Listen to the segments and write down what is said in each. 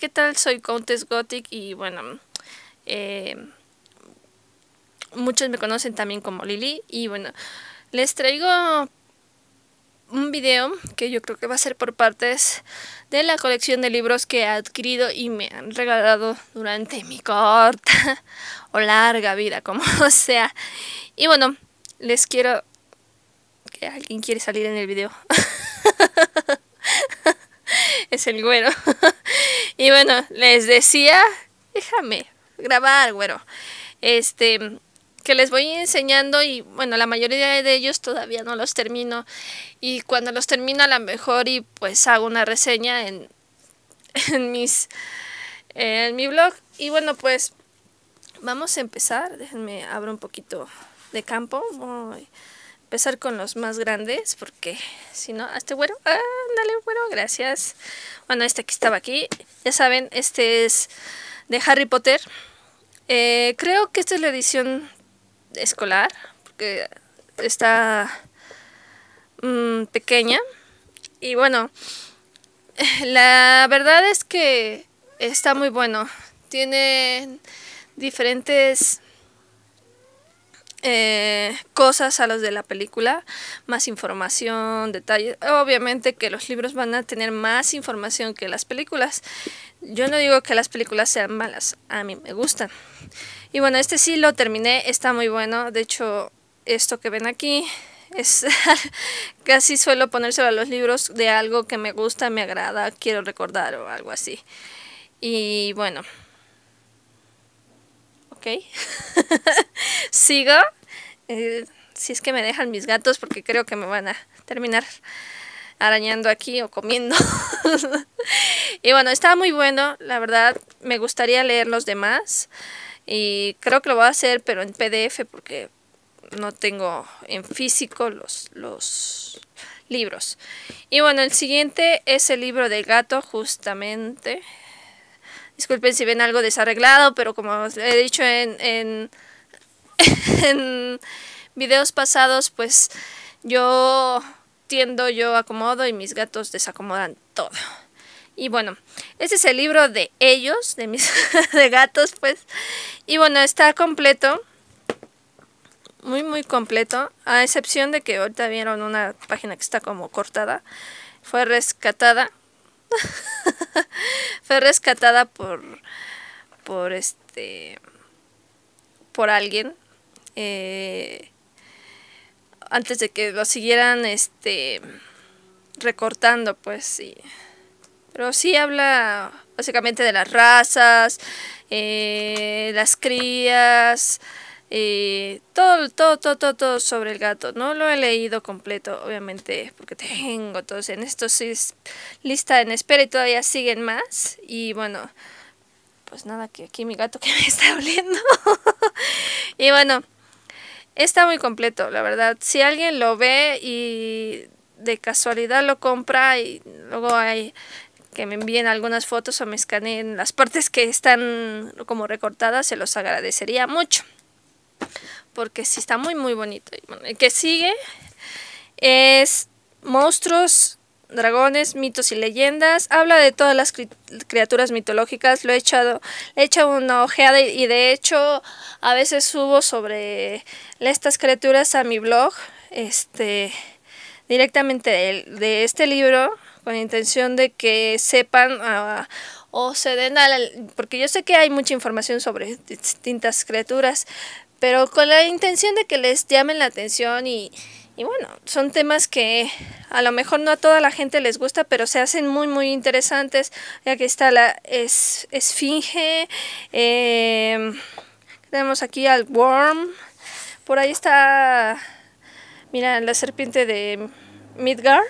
¿qué tal? Soy Countess Gothic y bueno, eh, muchos me conocen también como Lily y bueno, les traigo un video que yo creo que va a ser por partes de la colección de libros que he adquirido y me han regalado durante mi corta o larga vida, como sea. Y bueno, les quiero... que alguien quiere salir en el video. es el güero. y bueno, les decía, déjame grabar, güero. Este, que les voy enseñando y bueno, la mayoría de ellos todavía no los termino. Y cuando los termino a lo mejor y pues hago una reseña en, en mis en mi blog. Y bueno, pues vamos a empezar. Déjenme abro un poquito de campo. Empezar con los más grandes porque si no, este güero, ah, dale güero, gracias. Bueno, este que estaba aquí, ya saben, este es de Harry Potter. Eh, creo que esta es la edición escolar, porque está mm, pequeña. Y bueno, la verdad es que está muy bueno. Tiene diferentes eh, cosas a los de la película, más información, detalles. Obviamente que los libros van a tener más información que las películas. Yo no digo que las películas sean malas, a mí me gustan. Y bueno, este sí lo terminé, está muy bueno. De hecho, esto que ven aquí es casi suelo ponérselo a los libros de algo que me gusta, me agrada, quiero recordar o algo así. Y bueno, ok. Sigo. Eh, si es que me dejan mis gatos porque creo que me van a terminar arañando aquí o comiendo. y bueno, está muy bueno, la verdad me gustaría leer los demás y creo que lo voy a hacer pero en PDF porque no tengo en físico los, los libros. Y bueno, el siguiente es el libro del gato justamente. Disculpen si ven algo desarreglado, pero como he dicho en, en, en videos pasados, pues yo tiendo, yo acomodo y mis gatos desacomodan todo. Y bueno, este es el libro de ellos, de mis de gatos, pues. Y bueno, está completo. Muy, muy completo. A excepción de que ahorita vieron una página que está como cortada. Fue rescatada fue rescatada por por este por alguien eh, antes de que lo siguieran este recortando pues sí pero sí habla básicamente de las razas eh, las crías eh, todo, todo, todo, todo, sobre el gato. No lo he leído completo, obviamente, porque tengo todos en esto. Sí es lista en espera y todavía siguen más. Y bueno, pues nada, que aquí mi gato que me está oliendo. y bueno, está muy completo, la verdad. Si alguien lo ve y de casualidad lo compra y luego hay que me envíen algunas fotos o me escaneen las partes que están como recortadas, se los agradecería mucho porque sí está muy muy bonito. el que sigue es monstruos, dragones, mitos y leyendas. Habla de todas las criaturas mitológicas. Lo he echado, he hecho una ojeada y, de hecho a veces subo sobre estas criaturas a mi blog, este, directamente de, este libro con intención de que sepan ah, o se den al porque yo sé que hay mucha información sobre distintas criaturas pero con la intención de que les llamen la atención y, y bueno, son temas que a lo mejor no a toda la gente les gusta, pero se hacen muy, muy interesantes. Aquí está la es, esfinge, eh, tenemos aquí al worm, por ahí está, mira, la serpiente de Midgard,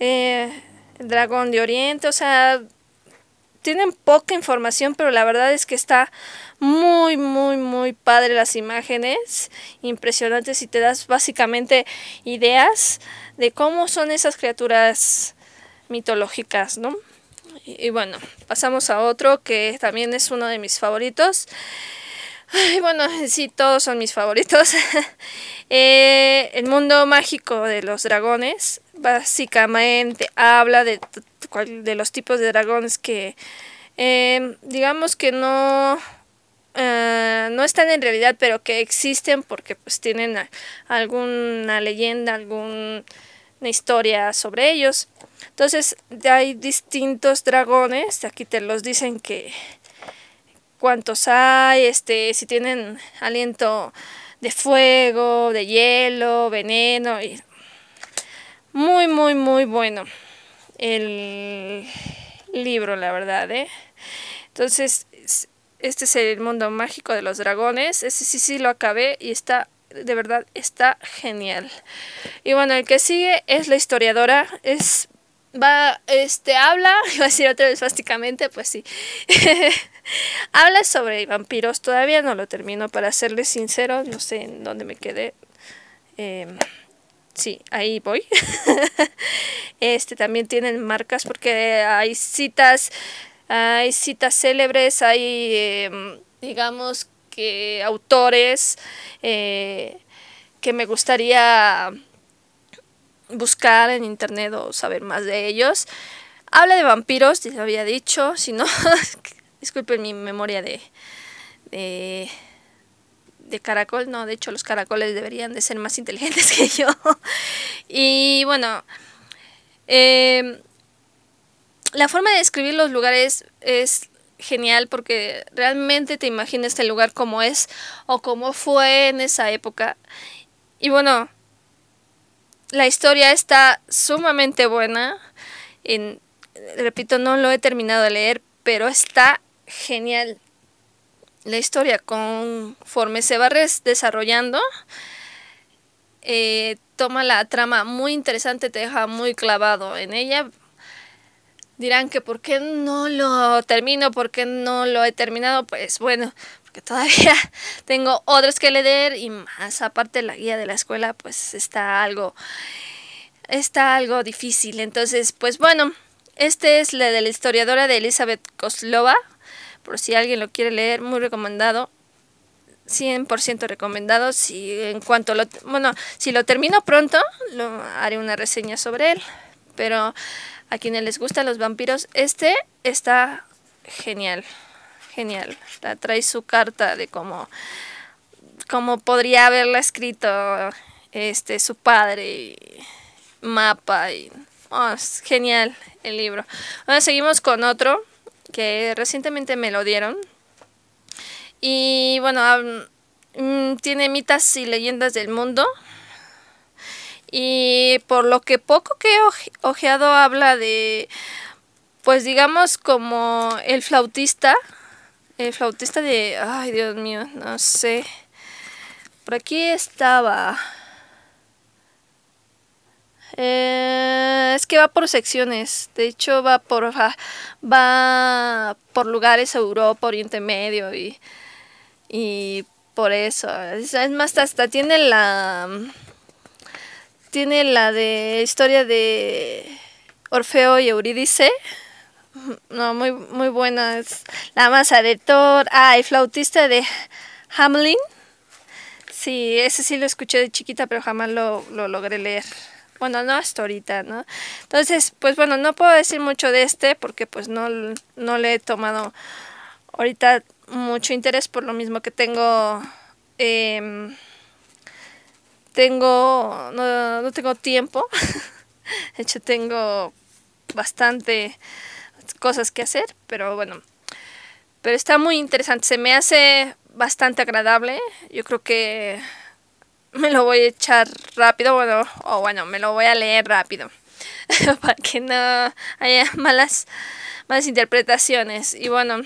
eh, el dragón de Oriente, o sea, tienen poca información, pero la verdad es que está muy, muy, muy padre las imágenes, impresionantes y te das básicamente ideas de cómo son esas criaturas mitológicas, ¿no? Y, bueno, pasamos a otro que también es uno de mis favoritos. Bueno, sí, todos son mis favoritos. Eh, el mundo mágico de los dragones básicamente habla de de los tipos de dragones que em, digamos que no eh, no están en realidad pero que existen porque pues tienen alguna leyenda alguna historia sobre ellos entonces hay distintos dragones aquí te los dicen que cuántos hay este si tienen aliento de fuego de hielo veneno y muy muy muy bueno el libro, la verdad, ¿eh? Entonces, este es el mundo mágico de los dragones. Ese sí, sí lo acabé y está, de verdad, está genial. Y bueno, el que sigue es la historiadora. Es, va, este, habla, iba a decir otra vez básicamente, pues sí. habla sobre vampiros. Todavía no lo termino, para serles sincero, no sé en dónde me quedé. Eh, Sí, ahí voy. este también tienen marcas porque hay citas, hay citas célebres, hay em, digamos que autores eh, que me gustaría buscar en internet o saber más de ellos. Habla de vampiros, ya lo había dicho, si no, disculpen mi memoria de, de de caracol, no, de hecho los caracoles deberían de ser más inteligentes que yo. y bueno, em, la forma de describir los lugares es genial porque realmente te imaginas este lugar como es o como fue en esa época. Y bueno, la historia está sumamente buena. En, repito, no lo he terminado de leer, pero está genial la historia conforme se va desarrollando. Eh, toma la trama muy interesante, te deja muy clavado en ella. Dirán que por qué no lo termino, por qué no lo he terminado. Pues bueno, porque todavía tengo otros que leer y más aparte la guía de la escuela, pues está algo, está algo difícil. Entonces, pues bueno, este es la de la historiadora de Elizabeth Koslova por si alguien lo quiere leer, muy recomendado. 100% recomendado. Si en cuanto lo, bueno, si lo termino pronto, lo haré una reseña sobre él. Pero a quienes les gustan los vampiros, este está genial. Genial. trae su carta de cómo, cómo podría haberla escrito este su padre mapa y oh, genial el libro. Ahora seguimos con otro que recientemente me lo dieron. Y bueno, mm, tiene mitas y leyendas del mundo. Y por lo que poco que he ojeado habla de, pues digamos como el flautista. El flautista de, ay Dios mío, no sé. Por aquí estaba. Eh, es que va por secciones. De hecho, va por va por lugares Europa, Oriente Medio y, y por eso. Es, más, hasta tiene la tiene la de historia de Orfeo y Eurídice. No, muy, muy buena. Es la masa de Thor. Ah, el flautista de Hamlin. Sí, ese sí lo escuché de chiquita, pero jamás lo, lo logré leer. Bueno, no hasta ahorita, ¿no? Entonces, pues bueno, no puedo decir mucho de este porque pues no, no le he tomado ahorita mucho interés por lo mismo que tengo... Em, tengo... No, no tengo tiempo. de hecho, tengo bastante cosas que hacer, pero bueno. Pero está muy interesante. Se me hace bastante agradable. Yo creo que me lo voy a echar rápido, bueno, o bueno, me lo voy a leer rápido, para que no haya malas, malas interpretaciones. Y bueno,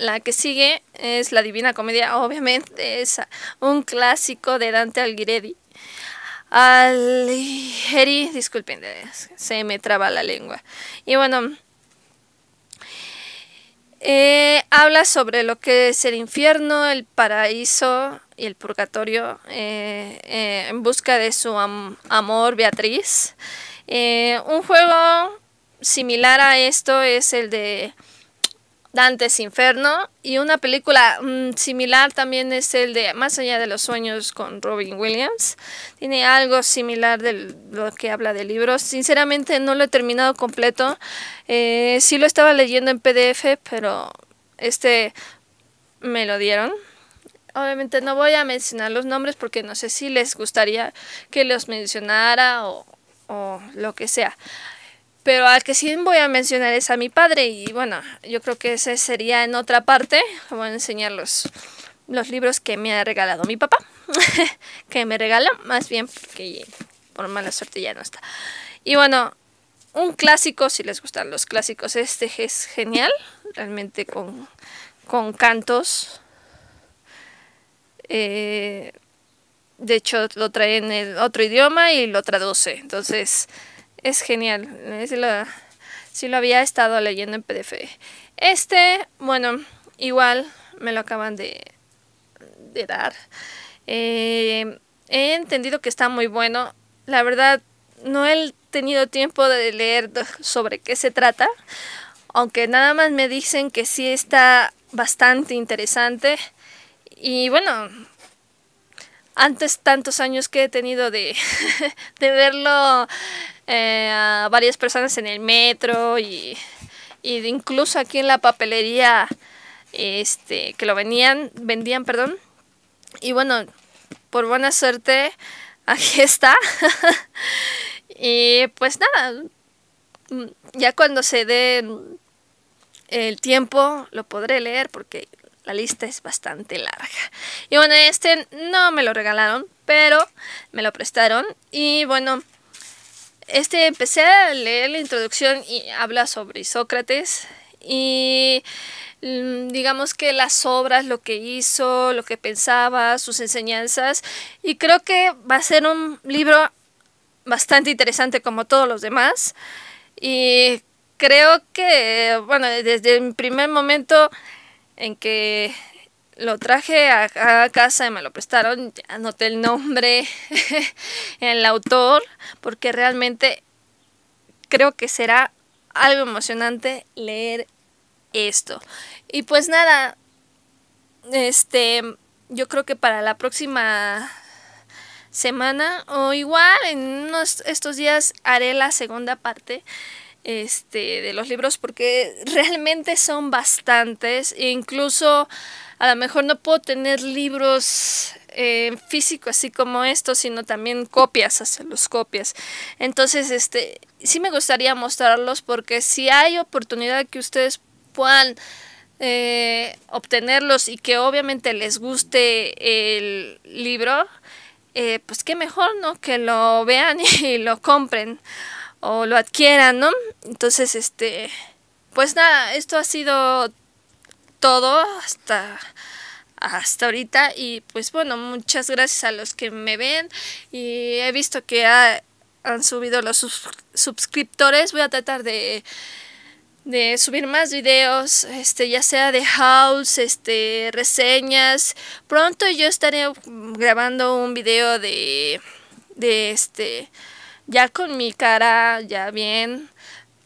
la que sigue es La Divina Comedia, obviamente es un clásico de Dante Alighieri. Alighieri, disculpen, se me traba la lengua. Y bueno, eh, habla sobre lo que es el infierno, el paraíso y el purgatorio eh, eh, en busca de su amor Beatriz. un juego similar a esto es el de Dante's Inferno y una película mm, similar también es el de Más allá de los sueños con Robin Williams. Tiene algo similar de lo que habla de libros. Sinceramente no lo he terminado completo. Eh, sí lo estaba leyendo en PDF, pero este me lo dieron. Obviamente no voy a mencionar los nombres porque no sé si les gustaría que los mencionara o, o lo que sea. Pero al que sí voy a mencionar es a mi padre y bueno, yo creo que ese sería en otra parte. Voy a enseñar los, los libros que me ha regalado mi papá. que me regaló, más bien porque por mala suerte ya no está. Y bueno, un clásico, si les gustan los clásicos, este es genial. Realmente con, con cantos. Eh, de hecho, lo trae en el otro idioma y lo traduce. Entonces es genial. Si lo, había estado leyendo en PDF. Este, bueno, igual me lo acaban de, de dar. Eh, he entendido que está muy bueno. La verdad, no he tenido tiempo de leer sobre qué se trata. Aunque nada más me dicen que sí está bastante interesante. Y bueno, antes tantos años que he tenido de, de verlo eh, a varias personas en el metro y, incluso aquí en la papelería este que lo venían vendían perdón y bueno por buena suerte aquí está y pues nada ya cuando se dé el tiempo lo podré leer porque la lista es bastante larga. Y bueno, este no me lo regalaron, pero me lo prestaron. Y bueno, este empecé a leer la introducción y habla sobre Sócrates y mm, digamos que las obras, lo que hizo, lo que pensaba, sus enseñanzas. Y creo que va a ser un libro bastante interesante como todos los demás. Y creo que bueno desde el primer momento en que lo traje a, casa y me lo prestaron, anoté el nombre, el autor, porque realmente creo que será algo emocionante leer esto. Y pues nada, este, yo creo que para la próxima semana o igual en estos días haré la segunda parte este de los libros porque realmente son bastantes e incluso a lo mejor no puedo tener libros eh, físico así como estos, sino también copias, hacer los copias. Entonces, este, sí me gustaría mostrarlos porque si hay oportunidad que ustedes puedan eh, obtenerlos y que obviamente les guste el libro, eh, pues qué mejor, ¿no? Que lo vean y lo compren o lo adquieran, ¿no? Entonces, este, pues nada, esto ha sido todo hasta hasta ahorita y pues bueno muchas gracias a los que me ven y he visto que han subido los suscriptores voy a tratar de de subir más videos, este, ya sea de house, este, reseñas. Pronto yo estaré grabando un video de, de este, ya con mi cara ya bien,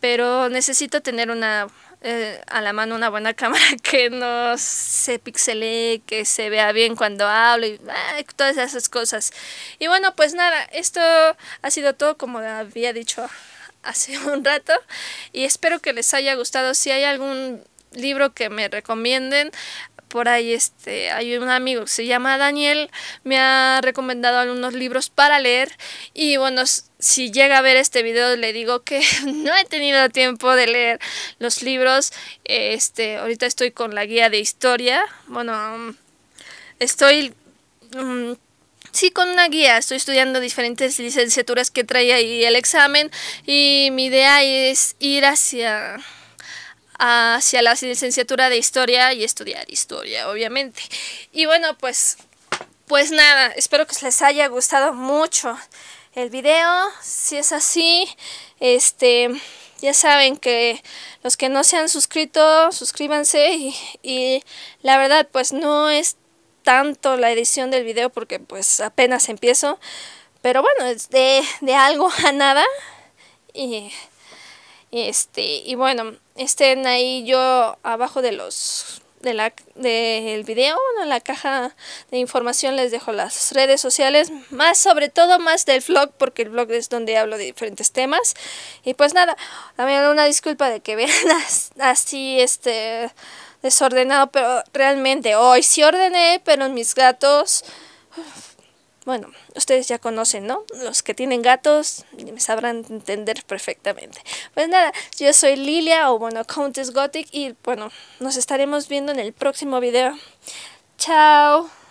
pero necesito tener una eh, a la mano una buena cámara que no se pixelee, que se vea bien cuando hablo y todas esas cosas. Y bueno, pues nada, esto ha sido todo como había dicho hace un rato y espero que les haya gustado. Si hay algún libro que me recomienden, por ahí este hay un amigo que se llama Daniel me ha recomendado algunos libros para leer y bueno si llega a ver este video le digo que no he tenido tiempo de leer los libros este ahorita estoy con la guía de historia bueno estoy mm, sí con una guía, estoy estudiando diferentes licenciaturas que trae ahí el examen y mi idea es ir hacia hacia la licenciatura de historia y estudiar historia, obviamente. Y bueno, pues, pues nada, espero que les haya gustado mucho el video. Si es así, este, ya saben que los que no se han suscrito, suscríbanse y, y la verdad, pues no es tanto la edición del video porque pues apenas empiezo. Pero bueno, es de, de algo a nada. Y este, y bueno, estén ahí yo abajo de los de del video en la caja de información les dejo las redes sociales más sobre todo más del vlog porque el vlog es donde hablo de diferentes temas. Y pues nada también una disculpa de que vean así este desordenado pero realmente hoy sí ordené pero mis gatos bueno, ustedes ya conocen, ¿no? Los que tienen gatos me sabrán entender perfectamente. Pues nada, yo soy Lilia o bueno, Countess Gothic y bueno, nos estaremos viendo en el próximo video. Chao.